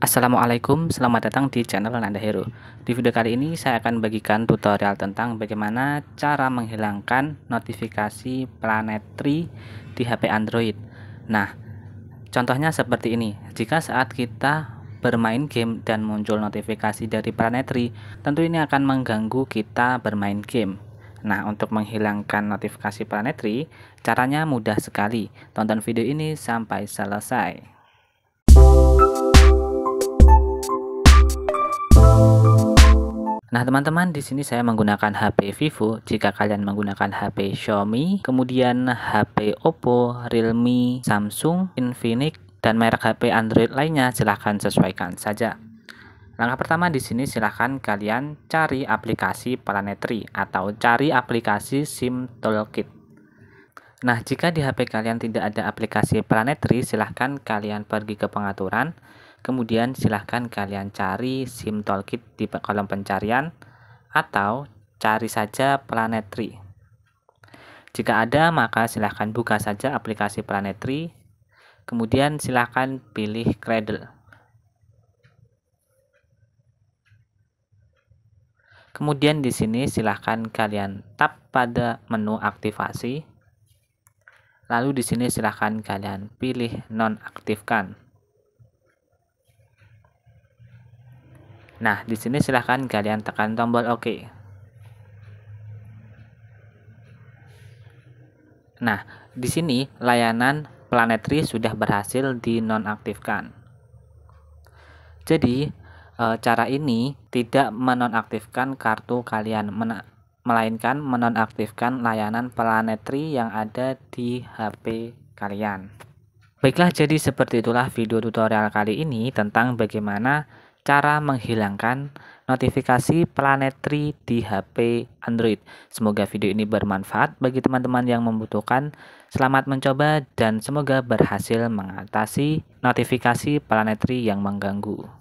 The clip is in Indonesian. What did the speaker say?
Assalamualaikum, selamat datang di channel Nanda Hero. Di video kali ini saya akan bagikan tutorial tentang bagaimana cara menghilangkan notifikasi Planetary di HP Android. Nah, contohnya seperti ini. Jika saat kita bermain game dan muncul notifikasi dari Planetary, tentu ini akan mengganggu kita bermain game. Nah, untuk menghilangkan notifikasi Planetary, caranya mudah sekali. Tonton video ini sampai selesai. Nah, teman-teman, di sini saya menggunakan HP Vivo. Jika kalian menggunakan HP Xiaomi, kemudian HP Oppo, Realme, Samsung, Infinix, dan merek HP Android lainnya, silahkan sesuaikan saja. Langkah pertama di sini silahkan kalian cari aplikasi Planetary atau cari aplikasi SIM Toolkit. Nah, jika di HP kalian tidak ada aplikasi Planetary, silahkan kalian pergi ke pengaturan, Kemudian silahkan kalian cari SIM Toolkit di kolom pencarian atau cari saja Planetary. Jika ada, maka silahkan buka saja aplikasi Planetary. Kemudian silahkan pilih Cradle. Kemudian di sini silahkan kalian tap pada menu aktivasi. Lalu di sini silahkan kalian pilih nonaktifkan. Nah, di sini silahkan kalian tekan tombol OK. Nah, di sini layanan Planetary sudah berhasil dinonaktifkan. Jadi, e, cara ini tidak menonaktifkan kartu kalian, melainkan menonaktifkan layanan Planetary yang ada di HP kalian. Baiklah, jadi seperti itulah video tutorial kali ini tentang bagaimana cara menghilangkan notifikasi Planetary di HP Android. Semoga video ini bermanfaat bagi teman-teman yang membutuhkan. Selamat mencoba dan semoga berhasil mengatasi notifikasi Planetary yang mengganggu.